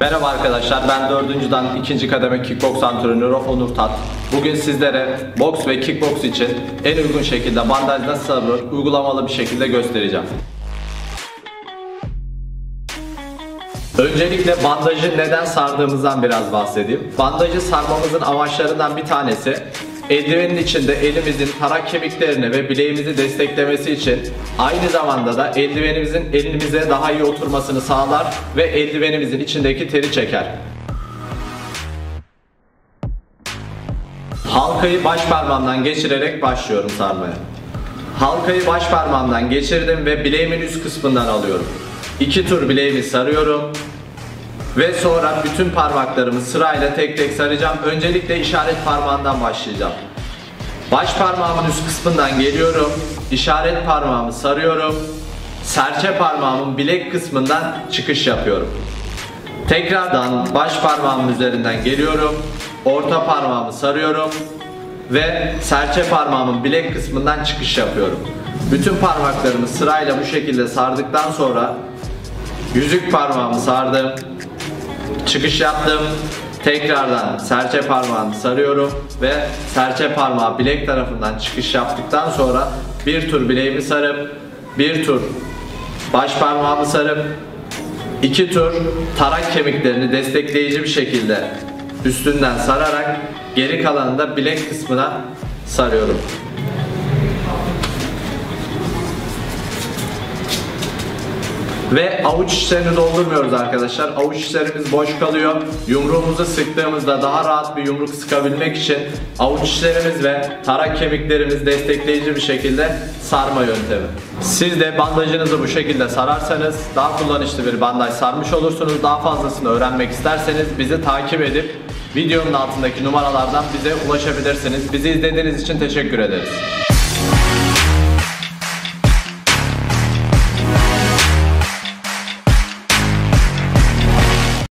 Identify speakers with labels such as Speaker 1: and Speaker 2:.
Speaker 1: Merhaba arkadaşlar, ben 4. dan 2. kademe kickbox antrenörü Onur Tat. Bugün sizlere boks ve kickbox için en uygun şekilde bandaj nasıl sarılır uygulamalı bir şekilde göstereceğim. Öncelikle bandajı neden sardığımızdan biraz bahsedeyim. Bandajı sarmamızın amaçlarından bir tanesi eldivenin içinde elimizin tarak kemiklerini ve bileğimizi desteklemesi için aynı zamanda da eldivenimizin elimize daha iyi oturmasını sağlar ve eldivenimizin içindeki teri çeker. Halkayı baş parmağımdan geçirerek başlıyorum sarmaya. Halkayı baş parmağımdan geçirdim ve bileğimin üst kısmından alıyorum. İki tur bileğimi sarıyorum. Ve sonra bütün parmaklarımı sırayla tek tek saracağım. Öncelikle işaret parmağından başlayacağım. Baş parmağımın üst kısmından geliyorum. İşaret parmağımı sarıyorum. Serçe parmağımın bilek kısmından çıkış yapıyorum. Tekrardan baş parmağımın üzerinden geliyorum. Orta parmağımı sarıyorum ve serçe parmağımın bilek kısmından çıkış yapıyorum. Bütün parmaklarımı sırayla bu şekilde sardıktan sonra yüzük parmağımı sardım. Çıkış yaptım. Tekrardan serçe parmağımı sarıyorum ve serçe parmağı bilek tarafından çıkış yaptıktan sonra bir tur bileğimi sarıp bir tur baş parmağımı sarıp iki tur tarak kemiklerini destekleyici bir şekilde üstünden sararak geri kalanını da bilek kısmına sarıyorum. Ve avuç içlerini doldurmuyoruz arkadaşlar. Avuç içlerimiz boş kalıyor. Yumruğumuzu sıktığımızda daha rahat bir yumruk sıkabilmek için avuç içlerimiz ve tarak kemiklerimiz destekleyici bir şekilde sarma yöntemi. Siz de bandajınızı bu şekilde sararsanız daha kullanışlı bir bandaj sarmış olursunuz. Daha fazlasını öğrenmek isterseniz bizi takip edip videonun altındaki numaralardan bize ulaşabilirsiniz. Bizi izlediğiniz için teşekkür ederiz.